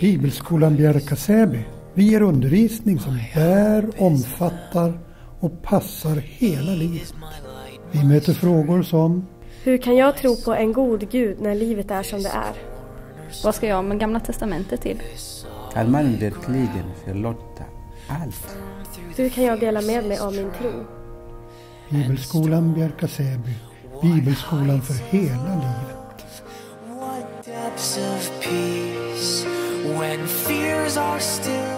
Bibelskolan Bjärka-Säby. Vi ger undervisning som bär, omfattar och passar hela livet. Vi möter frågor som Hur kan jag tro på en god Gud när livet är som det är? Vad ska jag med Gamla Testamentet till? Kan man verkligen förlåta allt? Hur kan jag dela med mig av min tro? Bibelskolan Bjärka-Säby. Bibelskolan för hela livet. and fears are still